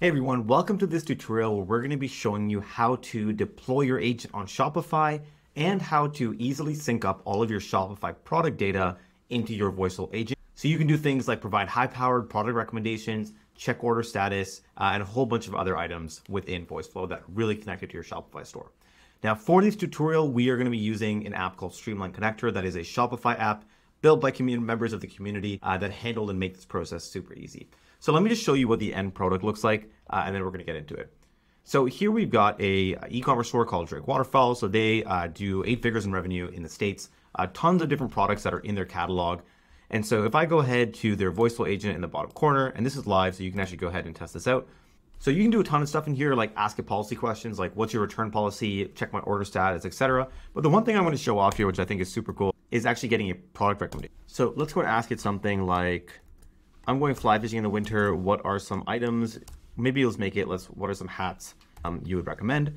Hey everyone, welcome to this tutorial where we're going to be showing you how to deploy your agent on Shopify and how to easily sync up all of your Shopify product data into your VoiceFlow agent. So you can do things like provide high-powered product recommendations, check order status, uh, and a whole bunch of other items within VoiceFlow that really connect connected to your Shopify store. Now for this tutorial, we are going to be using an app called Streamline Connector that is a Shopify app built by community members of the community uh, that handle and make this process super easy. So let me just show you what the end product looks like, uh, and then we're going to get into it. So here we've got a e-commerce store called Drake Waterfowl. So they uh, do eight figures in revenue in the States, uh, tons of different products that are in their catalog. And so if I go ahead to their VoiceFlow agent in the bottom corner, and this is live, so you can actually go ahead and test this out. So you can do a ton of stuff in here, like ask a policy questions, like what's your return policy, check my order status, etc. But the one thing I want to show off here, which I think is super cool, is actually getting a product recommendation. So let's go and ask it something like, I'm going fly fishing in the winter. What are some items? Maybe let's make it, let's, what are some hats um, you would recommend?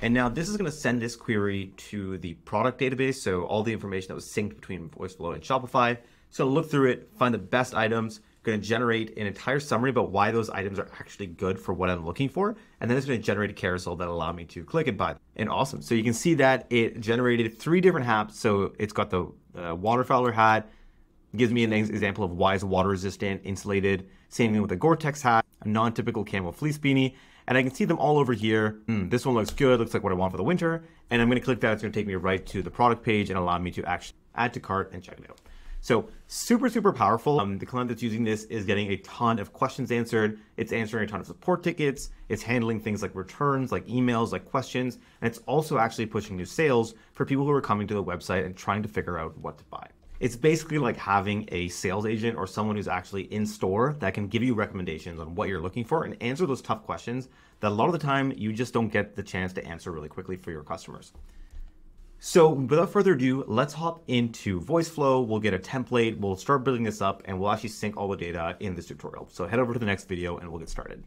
And now this is going to send this query to the product database. So all the information that was synced between VoiceFlow and Shopify. So look through it, find the best items, going to generate an entire summary about why those items are actually good for what I'm looking for. And then it's going to generate a carousel that allow me to click and buy. And awesome. So you can see that it generated three different hats. So it's got the uh, waterfowler hat, gives me an example of why is water resistant, insulated. Same thing with a Gore-Tex hat, a non-typical camel fleece beanie. And I can see them all over here. Mm, this one looks good, looks like what I want for the winter. And I'm gonna click that, it's gonna take me right to the product page and allow me to actually add to cart and check it out. So super, super powerful. Um, the client that's using this is getting a ton of questions answered. It's answering a ton of support tickets. It's handling things like returns, like emails, like questions. And it's also actually pushing new sales for people who are coming to the website and trying to figure out what to buy. It's basically like having a sales agent or someone who's actually in store that can give you recommendations on what you're looking for and answer those tough questions that a lot of the time you just don't get the chance to answer really quickly for your customers. So without further ado, let's hop into VoiceFlow. We'll get a template, we'll start building this up, and we'll actually sync all the data in this tutorial. So head over to the next video and we'll get started.